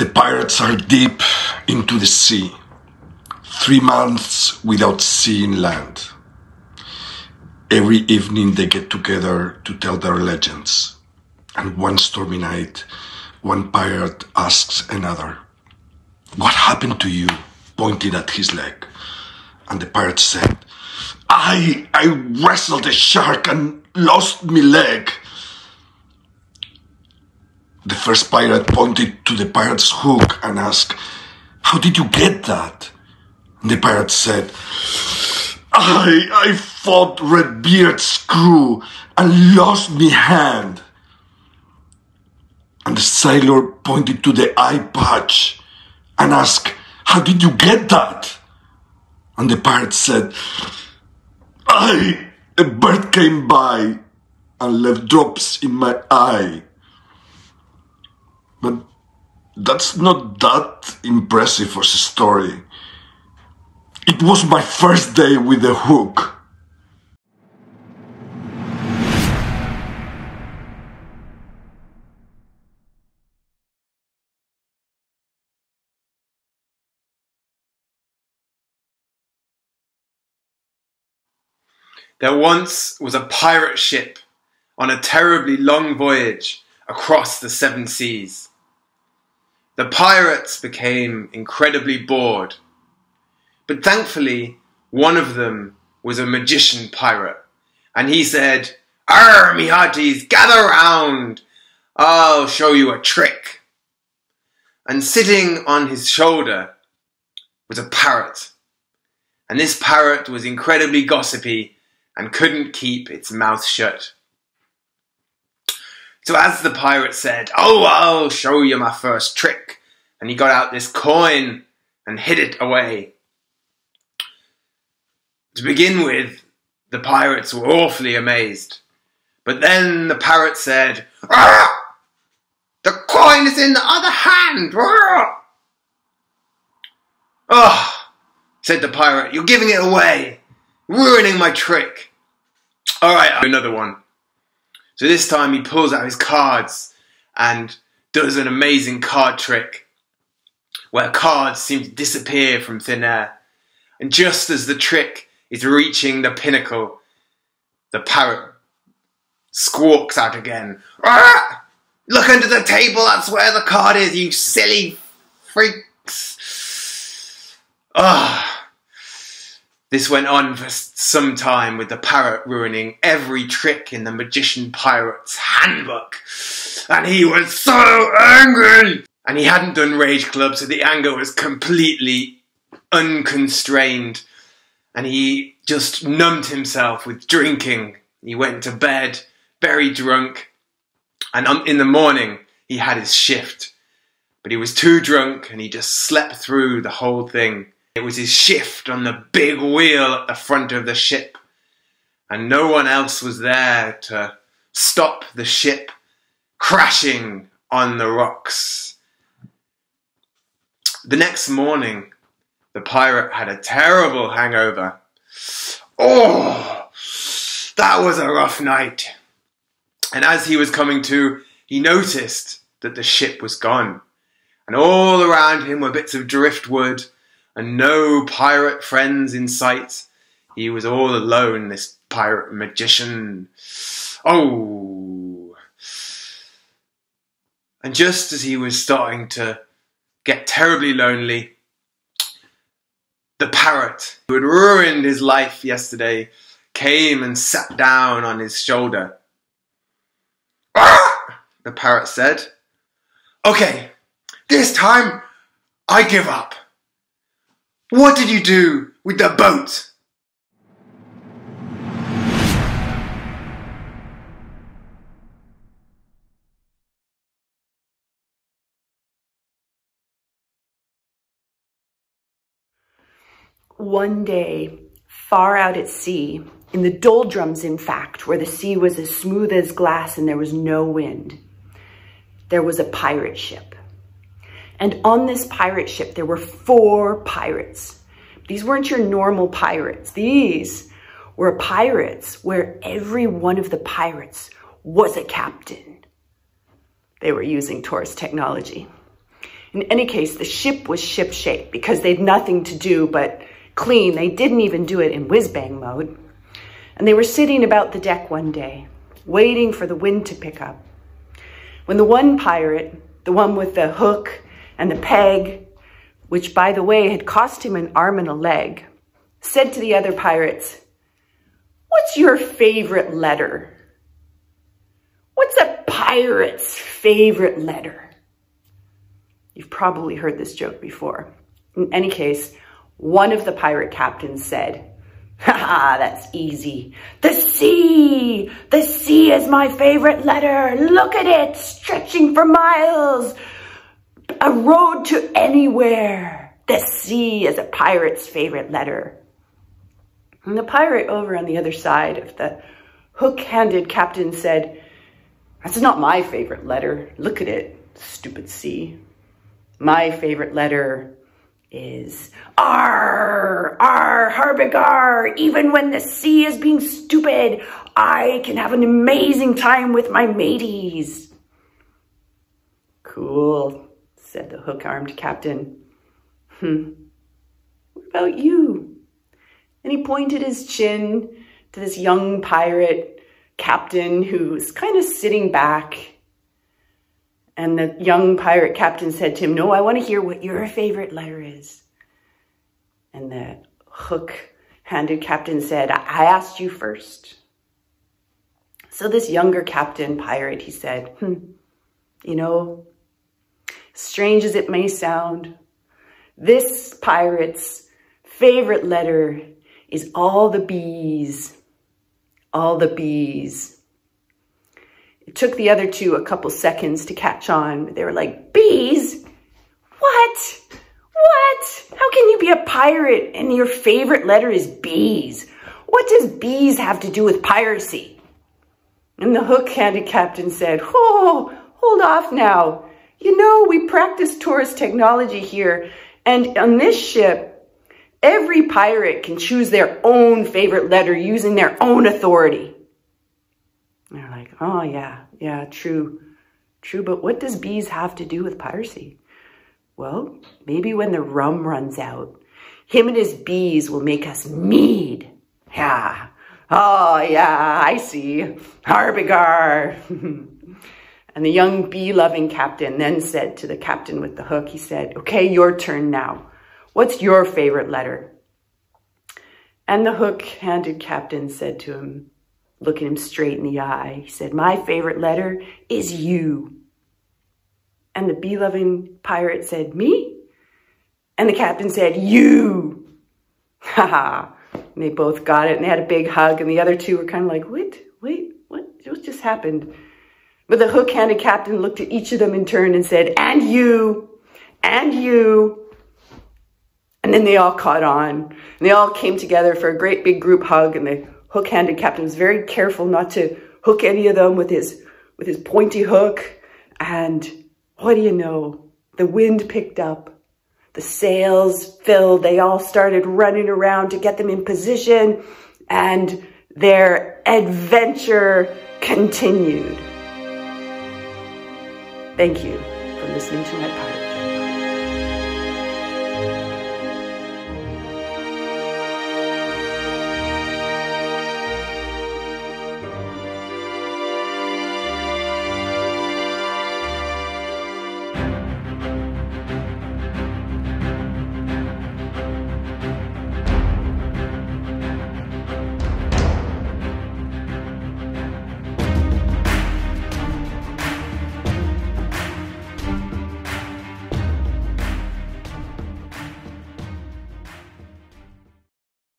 The pirates are deep into the sea. Three months without seeing land. Every evening they get together to tell their legends. And one stormy night, one pirate asks another, What happened to you? pointing at his leg. And the pirate said, I, I wrestled a shark and lost my leg. The first pirate pointed to the pirate's hook and asked, How did you get that? And the pirate said, I, I fought Redbeard's crew and lost me hand. And the sailor pointed to the eye patch and asked, How did you get that? And the pirate said, I, a bird came by and left drops in my eye. But that's not that impressive as a story. It was my first day with the hook. There once was a pirate ship on a terribly long voyage across the seven seas. The pirates became incredibly bored, but thankfully one of them was a magician pirate, and he said, Arr, me hearties, gather round! I'll show you a trick. And sitting on his shoulder was a parrot, and this parrot was incredibly gossipy and couldn't keep its mouth shut. So as the pirate said, Oh, I'll show you my first trick, and he got out this coin and hid it away. To begin with, the pirates were awfully amazed. But then the parrot said, ah! The coin is in the other hand! Ah! Oh, said the pirate, you're giving it away, ruining my trick. All right, another one. So this time he pulls out his cards and does an amazing card trick where cards seem to disappear from thin air. And just as the trick is reaching the pinnacle, the parrot squawks out again. Ah! Look under the table, that's where the card is, you silly freaks. Ah. This went on for some time with the parrot ruining every trick in the magician pirate's handbook. And he was so angry! And he hadn't done Rage Club, so the anger was completely unconstrained. And he just numbed himself with drinking. He went to bed very drunk. And in the morning, he had his shift. But he was too drunk and he just slept through the whole thing. It was his shift on the big wheel at the front of the ship, and no one else was there to stop the ship crashing on the rocks. The next morning, the pirate had a terrible hangover. Oh, that was a rough night. And as he was coming to, he noticed that the ship was gone. And all around him were bits of driftwood and no pirate friends in sight. He was all alone, this pirate magician. Oh! And just as he was starting to get terribly lonely, the parrot, who had ruined his life yesterday, came and sat down on his shoulder. Ah! The parrot said, Okay, this time I give up. What did you do with the boat? One day, far out at sea, in the doldrums, in fact, where the sea was as smooth as glass and there was no wind, there was a pirate ship. And on this pirate ship, there were four pirates. These weren't your normal pirates. These were pirates where every one of the pirates was a captain. They were using Torus technology. In any case, the ship was ship-shape because they'd nothing to do but clean. They didn't even do it in whiz-bang mode. And they were sitting about the deck one day, waiting for the wind to pick up. When the one pirate, the one with the hook and the peg, which by the way had cost him an arm and a leg, said to the other pirates, What's your favorite letter? What's a pirate's favorite letter? You've probably heard this joke before. In any case, one of the pirate captains said, Ha ha, that's easy. The sea! The sea is my favorite letter. Look at it, stretching for miles. A road to anywhere. The sea is a pirate's favorite letter. And the pirate over on the other side of the hook-handed captain said, that's not my favorite letter. Look at it, stupid sea. My favorite letter is R, R, Harbigar. Even when the sea is being stupid, I can have an amazing time with my mateys. Cool, said the hook-armed captain. Hmm, what about you? And he pointed his chin to this young pirate captain who's kind of sitting back. And the young pirate captain said to him, no, I want to hear what your favorite letter is. And the hook-handed captain said, I asked you first. So this younger captain pirate, he said, hmm, you know, strange as it may sound, this pirate's favorite letter is all the bees, all the bees. It took the other two a couple seconds to catch on. They were like, bees? What? What? How can you be a pirate and your favorite letter is bees? What does bees have to do with piracy? And the hook-handed captain said, oh, hold off now. You know, we practice Torus technology here. And on this ship, Every pirate can choose their own favorite letter using their own authority. And they're like, oh yeah, yeah, true, true. But what does bees have to do with piracy? Well, maybe when the rum runs out, him and his bees will make us mead. Yeah. Oh, yeah, I see. Harbigar. and the young bee-loving captain then said to the captain with the hook, he said, okay, your turn now. What's your favorite letter? And the hook-handed captain said to him, looking him straight in the eye, he said, my favorite letter is you. And the bee-loving pirate said, me? And the captain said, you. Ha ha. And they both got it and they had a big hug and the other two were kind of like, wait, wait, what, what just happened? But the hook-handed captain looked at each of them in turn and said, and you, and you, and then they all caught on and they all came together for a great big group hug and the hook-handed captain was very careful not to hook any of them with his, with his pointy hook. And what do you know? The wind picked up. The sails filled. They all started running around to get them in position and their adventure continued. Thank you for listening to my podcast.